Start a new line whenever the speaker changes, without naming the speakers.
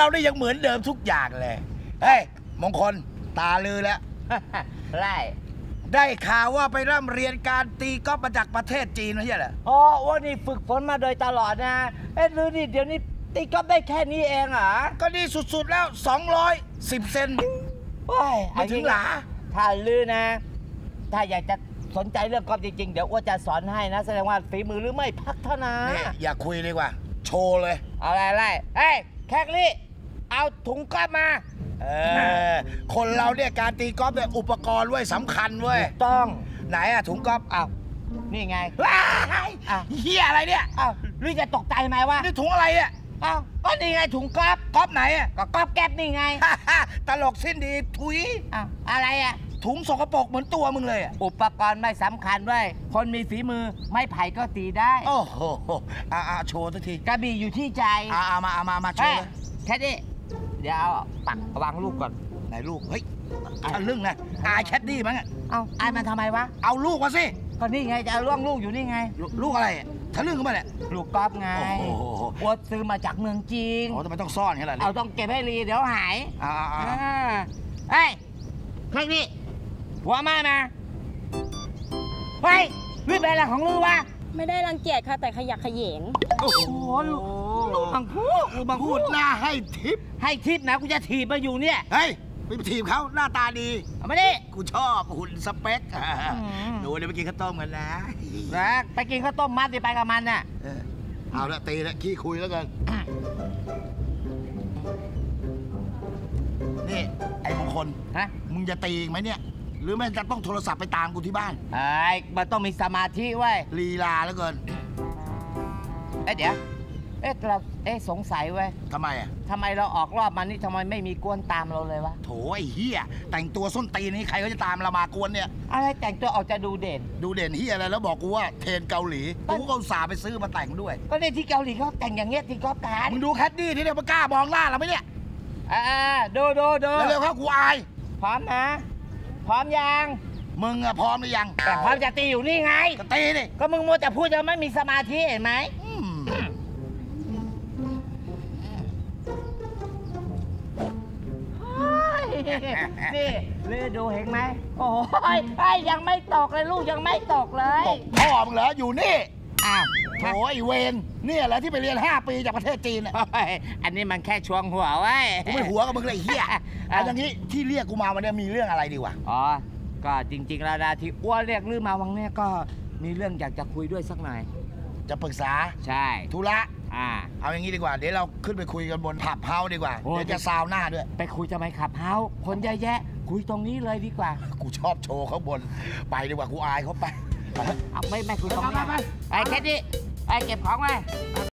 เราได้ยังเหมือนเดิมทุกอย่างเลยเฮ้ยมงคลตาลือแล้ว
ไล่
ได้ข่าวว่าไปร่ำเรียนการตีกอล์ฟมาจากประเทศจีนไม่ใช่เหรอ
อ๋อว่านี่ฝึกฝนมาโดยตลอดนะเอ๊ะหรือนี่เดี๋ยวนี้ตีกอล์ฟได้แค่นี้เองเหรอ
ก็ดีสุดๆแล้ว 210 เซน
โอ้ย
ไม่ถึงหลา
ถ้าลือนะ ถ้าอยากจะสนใจเรื่องกอล์ฟจริงๆ เดี๋ยวอ้วนจะสอนให้นะ แสดงว่าฝีมือหรือไม่พักเท่านะ
นี่อย่าคุยเลยว่า โชว์เลย
เอาอะไรอะไรเฮ้ยแคกลี่ เอาถุงกอล์ฟมา
เออคนเราเนี่ยการตีกอล์ฟเนี่ยอุปกรณ์เว้ยสำคัญเว้ย
ต้อง
ไหนอะถุงกอล์ฟ
อ้าวนี่ไง
ว้าย
อ้าว
เฮียอะไรเนี่ย
อ้าวลือจะตกใจไหมวะ
นี่ถุงอะไรเนี่ย
อ้าวก็นี่ไงถุงกอล์ฟ
กอล์ฟไหนอะ
ก็กอล์ฟแก๊ปนี่ไง
ตลกสิ้นดีทุย
อ้าวอะไรอะ
ถุงสกปรกเหมือนตัวมึงเลยอะ
อุปกรณ์ไม่สำคัญด้วยคนมีฝีมือไม่ไผ่ก็ตีได้
โอ้โหอ่าโชว์สักที
กระบี่อยู่ที่ใจ
อ่ามาเอามามาโช
เฮ้
ว์
ย
เลย
แค่นี้ เดี๋ยวเอาปักวางลูกก่อน
ไหนลูก เฮ้ยทะลึ่งนะอายแคดดี้มั้งอะ
เอาไอ้มันทำไมวะ
เอาลูกมาสิ
ก็นี่ไงจะเอาล่วงลูกอยู่นี่ไง
ลูลูกอะไรอะทะลึ่งเข้ามาเนี่ย
ลูกกอล์ฟไง
โอ้โห
อวดซื้อมาจากเมืองจีน
โอ้ทำไมต้องซ่อนอย่างนี้ล่ะ
เอาต้องเก็บให้รีเดี๋ยวหาย
อ่าอ่าอ่า
อ่าเฮ้ยแค่นี้หัวไม้มาเฮ้ยรีบไปอะไรของลูกวะ
ไม่ได้รังเกียจค่ะแต่ขยะแขยง
โอ้โห
โอ้ ลูกลูกบังพูดลูกบัง
พู
พู
ด
ด
หน้าให้ทิป
ให้ทิปนะกูจะถีบมาอยู่เนี่ย
เฮ้ยไปทีมเขาหน้าตาดี
เอามาดิ
กูชอบหุ่นสเปค
ม
หนูเดี๋ยวไปกินข้าวต้มกันนะ
นะไปกินข้าวต้มมัดดิไปกับมันน่ะ
เออเอาละตีละขี้คุยแล้วกัน นี่ไอ้มงคล
ฮะ
มึงจะตีอีกไหมเนี่ย หรือแม่งจะต้องโทรศัพท์ไปตามกูที่บ้าน
ไอ้ยมันต้องมีสมาธิเว้ย
ลีลาเหลือเกิน
เอ๊ะเดี๋ยว เอ๊ะเราเอ๊ะสงสัยเว้ย
ทำไมอะ
ทำไมเราออกรอบมานี่ทำไมไม่มีกวนตามเราเลยวะ
โถไอ้เหี้ยแต่งตัวส้นตีนนี่ใครก็จะตามเรามากวนเนี่ย
อะไรแต่งตัวออกจะดูเด่น
ดูเด่นเหี้ยอะไรแล้วบอกกูว่าเทรนด์เกาหลีกูก็อุตส่าห์ไปซื้อมาแต่งด้วย
ก็ในที่เกาหลีเขาแต่งอย่างเงี้ยที่กอล์ฟการ
มึงดูแคดดี้ที่เนี่ยมันกล้ามองหน้าเราไหมเนี่ย
อ่าดูดูดู
เร็วๆครับกูอาย
พร้อมนะ พร้อมยัง
มึงอะพร้อมหรือยัง
แต่พร้อมจะตีอยู่นี่ไง
ก็ตีดิ
ก็มึงมัวแต่พูดจะไม่มีสมาธิเห็นไห
ม
นี่เลือดูเห็นไหมโอ้ยไอ้ยังไม่ตกเลยลูกยังไม่ตกเลย
ตกพ่อมึงเหรออยู่นี่
อ้าว
โอ้ยเวนเนี่ยแหละที่ไปเรียน 5 ปีจากประเทศจีนน่ะ
โอ้ยอันนี้มันแค่ช่วงหัวไว้ย
กูไม่หัวกับมึงเลยไอ้เฮียเอาอย่างนี้ที่เรียกกูมาวันนี้มีเรื่องอะไรดีวะ
อ๋อก็จริง ๆ แล้วนะที่อ้วนเรียกลือมาวังเนี่ยก็มีเรื่องอยากจะคุยด้วยสักหน่อย
จะปรึกษา
ใช่
ธุระ
อ่า
เอาอย่างนี้ดีกว่า เดี๋ยวเราขึ้นไปคุยกันบนผับเฮาส์ดีกว่า
โอ้ย
เดี๋ยวจะซาวหน้าด้วย
ไปคุยทำไมขับเฮาส์คนเยอะแยะ คุยตรงนี้เลยดีกว่า
กูชอบโชว์เขาบน ไปดีกว่ากูอายเขาไป
เอาไม่ไม่คุยตรงนี้
ไปไปไป
ไอ้แค่นี้ไอ้เก็บของไว้